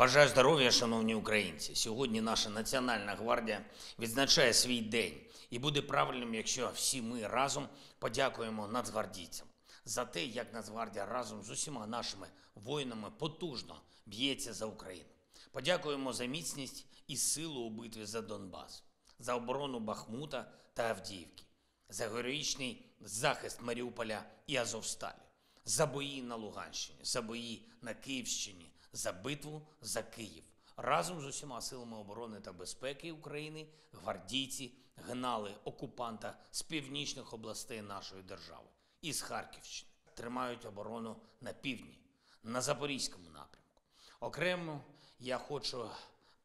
Бажаю здоров'я, шановні українці. Сьогодні наша Національна гвардія відзначає свій день. І буде правильним, якщо всі ми разом подякуємо нацгвардійцям за те, як Нацгвардія разом з усіма нашими воїнами потужно б'ється за Україну. Подякуємо за міцність і силу у битві за Донбас, за оборону Бахмута та Авдіївки, за героїчний захист Маріуполя і Азовсталі, за бої на Луганщині, за бої на Київщині, за битву за Київ. Разом з усіма силами оборони та безпеки України гвардійці гнали окупанта з північних областей нашої держави і з Харківщини. Тримають оборону на півдні, на Запорізькому напрямку. Окремо я хочу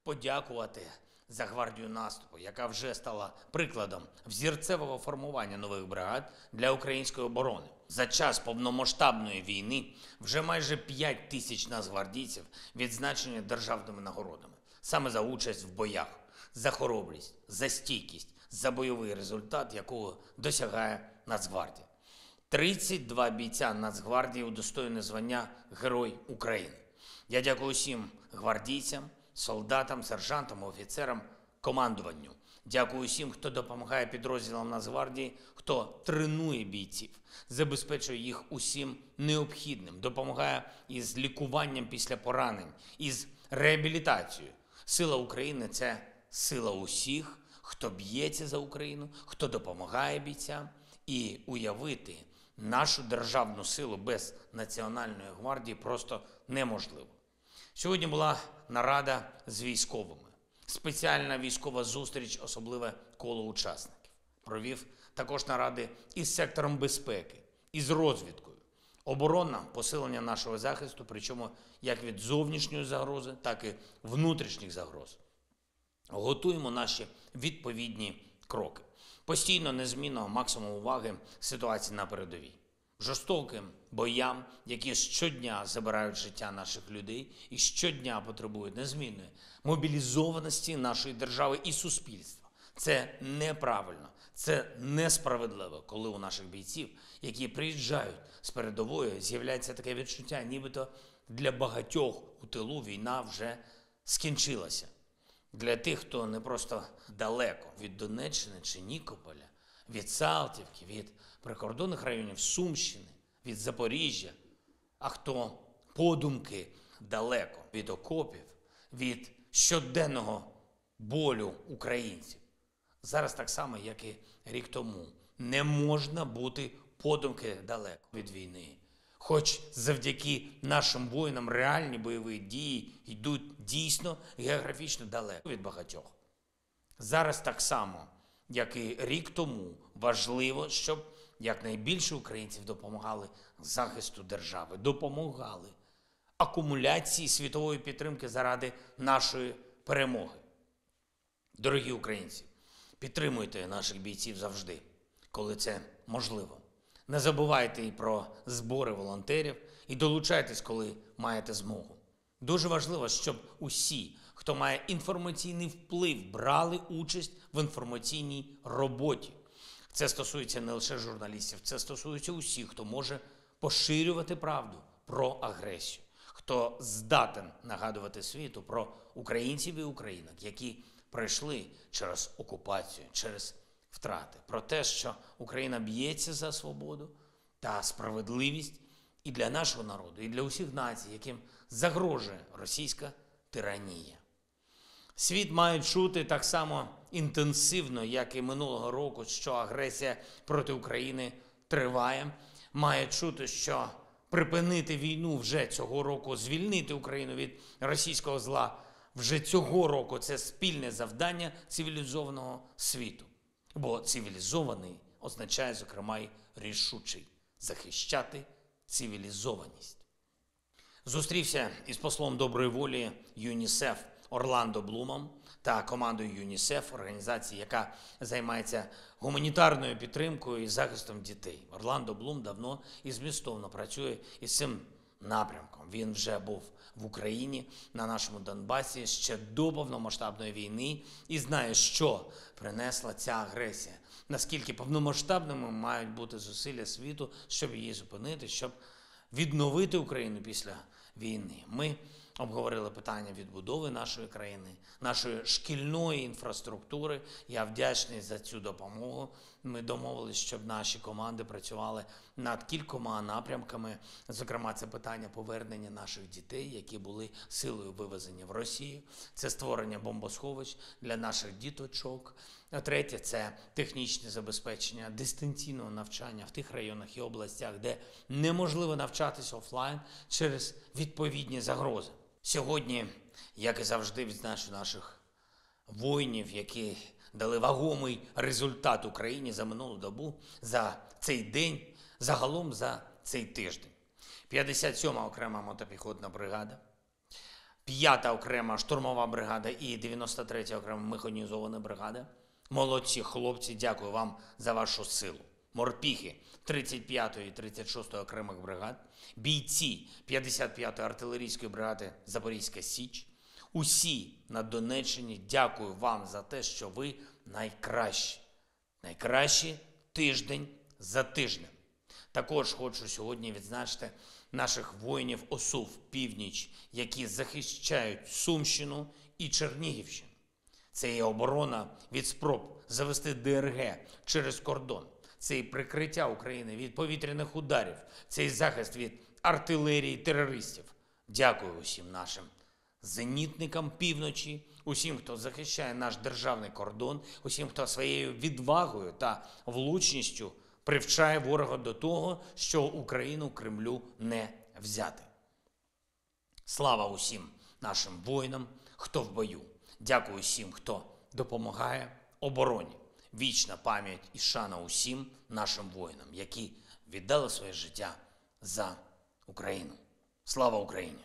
подякувати за гвардію наступу, яка вже стала прикладом взірцевого формування нових бригад для української оборони. За час повномасштабної війни вже майже 5 тисяч нацгвардійців відзначені державними нагородами саме за участь в боях, за хоробрість, за стійкість, за бойовий результат, якого досягає Нацгвардія. 32 бійця Нацгвардії удостоєні звання Герой України. Я дякую всім гвардійцям, солдатам, сержантам, офіцерам, командуванню. Дякую всім, хто допомагає підрозділам Нацгвардії, хто тренує бійців, забезпечує їх усім необхідним, допомагає із лікуванням після поранень, із реабілітацією. Сила України це сила усіх, хто б'ється за Україну, хто допомагає бійцям, і уявити нашу державну силу без Національної гвардії просто неможливо. Сьогодні була нарада з військовими, спеціальна військова зустріч, особливе коло учасників. Провів також наради із сектором безпеки, із розвідкою. Оборона посилення нашого захисту, причому як від зовнішньої загрози, так і внутрішніх загроз. Готуємо наші відповідні кроки. Постійно незмінно максимум уваги ситуації на передовій. Жорстоким боям, які щодня забирають життя наших людей і щодня потребують незмінної мобілізованості нашої держави і суспільства. Це неправильно, це несправедливо, коли у наших бійців, які приїжджають з передової, з'являється таке відчуття, нібито для багатьох у тилу війна вже скінчилася. Для тих, хто не просто далеко від Донеччини чи Нікополя, від Салтівки, від прикордонних районів Сумщини, від Запоріжжя, а хто подумки далеко від окопів, від щоденного болю українців. Зараз так само, як і рік тому, не можна бути подумки далеко від війни. Хоч завдяки нашим воїнам реальні бойові дії йдуть дійсно географічно далеко від багатьох. Зараз так само, як і рік тому, важливо, щоб якнайбільше українців допомагали захисту держави, допомагали акумуляції світової підтримки заради нашої перемоги. Дорогі українці, підтримуйте наших бійців завжди, коли це можливо. Не забувайте і про збори волонтерів і долучайтесь, коли маєте змогу. Дуже важливо, щоб усі, хто має інформаційний вплив, брали участь в інформаційній роботі. Це стосується не лише журналістів, це стосується усіх, хто може поширювати правду про агресію, хто здатен нагадувати світу про українців і українок, які пройшли через окупацію, через втрати, про те, що Україна б'ється за свободу та справедливість і для нашого народу, і для усіх націй, яким загрожує російська тиранія. Світ має чути так само інтенсивно, як і минулого року, що агресія проти України триває. Має чути, що припинити війну вже цього року, звільнити Україну від російського зла вже цього року це спільне завдання цивілізованого світу. Бо цивілізований означає, зокрема, й рішучий захищати цивілізованість. Зустрівся із послом доброї волі ЮНІСЕФ Орландо Блумом та командою ЮНІСЕФ, організації, яка займається гуманітарною підтримкою і захистом дітей. Орландо Блум давно і змістовно працює із цим напрямком. Він вже був в Україні на нашому Донбасі ще до повномасштабної війни і знає, що принесла ця агресія. Наскільки повномасштабними мають бути зусилля світу, щоб її зупинити, щоб відновити Україну після війни. Ми обговорили питання відбудови нашої країни, нашої шкільної інфраструктури. Я вдячний за цю допомогу. Ми домовились, щоб наші команди працювали над кількома напрямками. Зокрема, це питання повернення наших дітей, які були силою вивезені в Росію. Це створення бомбосховищ для наших діточок. Третє це технічне забезпечення дистанційного навчання в тих районах і областях, де неможливо навчатися офлайн через відповідні загрози. Сьогодні, як і завжди, відзначу наших воїнів, які дали вагомий результат Україні за минулу добу, за цей день, загалом за цей тиждень. 57-ма окрема мотопіхотна бригада, 5-та окрема штурмова бригада і 93-я окрема механізована бригада. Молодці хлопці, дякую вам за вашу силу. Морпіхи 35-ї і 36-ї окремих бригад, бійці 55-ї артилерійської бригади Запорізька Січ. Усі на Донеччині дякую вам за те, що ви найкращі. Найкращі тиждень за тижнем. Також хочу сьогодні відзначити наших воїнів ОСУВ Північ, які захищають Сумщину і Чернігівщину. Це і оборона від спроб завести ДРГ через кордон. Це і прикриття України від повітряних ударів, це і захист від артилерії терористів. Дякую усім нашим зенітникам півночі, усім, хто захищає наш державний кордон, усім, хто своєю відвагою та влучністю привчає ворога до того, що Україну Кремлю не взяти. Слава усім нашим воїнам, хто в бою. Дякую всім, хто допомагає обороні. Вічна пам'ять і шана усім нашим воїнам, які віддали своє життя за Україну. Слава Україні!